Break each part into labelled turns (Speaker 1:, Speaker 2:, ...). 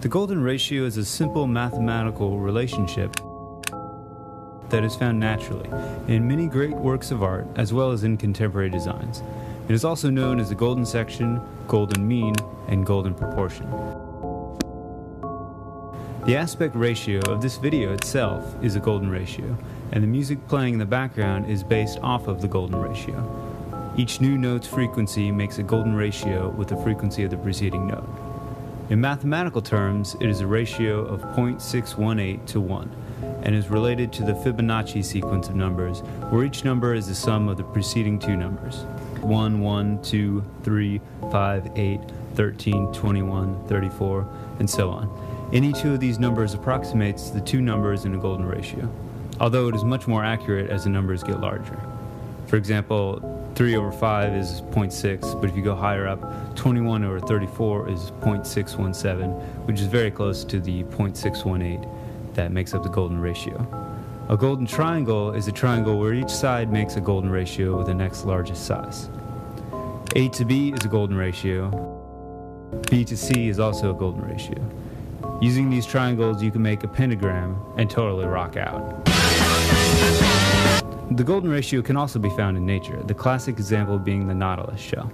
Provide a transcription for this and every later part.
Speaker 1: The golden ratio is a simple mathematical relationship that is found naturally in many great works of art as well as in contemporary designs. It is also known as the golden section, golden mean, and golden proportion. The aspect ratio of this video itself is a golden ratio, and the music playing in the background is based off of the golden ratio. Each new note's frequency makes a golden ratio with the frequency of the preceding note. In mathematical terms, it is a ratio of 0.618 to 1 and is related to the Fibonacci sequence of numbers, where each number is the sum of the preceding two numbers 1, 1, 2, 3, 5, 8, 13, 21, 34, and so on. Any two of these numbers approximates the two numbers in a golden ratio, although it is much more accurate as the numbers get larger. For example, 3 over 5 is 0.6, but if you go higher up, 21 over 34 is 0.617, which is very close to the 0.618 that makes up the golden ratio. A golden triangle is a triangle where each side makes a golden ratio with the next largest size. A to B is a golden ratio. B to C is also a golden ratio. Using these triangles, you can make a pentagram and totally rock out. The golden ratio can also be found in nature, the classic example being the nautilus shell.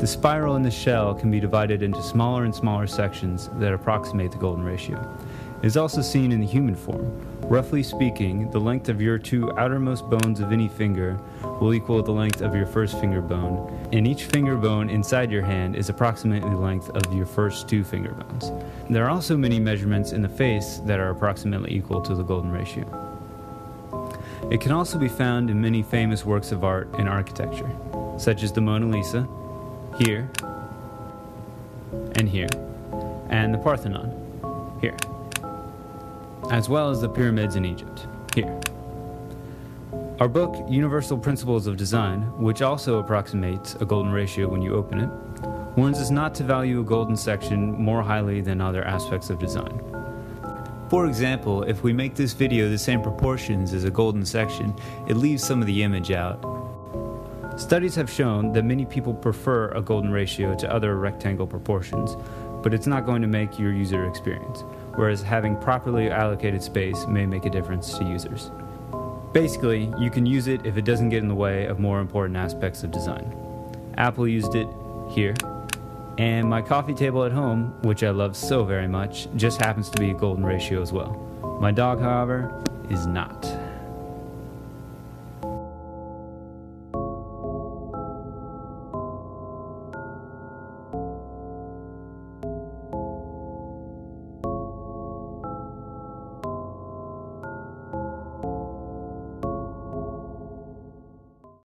Speaker 1: The spiral in the shell can be divided into smaller and smaller sections that approximate the golden ratio It is also seen in the human form. Roughly speaking, the length of your two outermost bones of any finger will equal the length of your first finger bone, and each finger bone inside your hand is approximately the length of your first two finger bones. There are also many measurements in the face that are approximately equal to the golden ratio. It can also be found in many famous works of art and architecture, such as the Mona Lisa, here, and here, and the Parthenon, here as well as the pyramids in Egypt, here. Our book, Universal Principles of Design, which also approximates a golden ratio when you open it, warns us not to value a golden section more highly than other aspects of design. For example, if we make this video the same proportions as a golden section, it leaves some of the image out. Studies have shown that many people prefer a golden ratio to other rectangle proportions, but it's not going to make your user experience whereas having properly allocated space may make a difference to users. Basically, you can use it if it doesn't get in the way of more important aspects of design. Apple used it here, and my coffee table at home, which I love so very much, just happens to be a golden ratio as well. My dog, however, is not.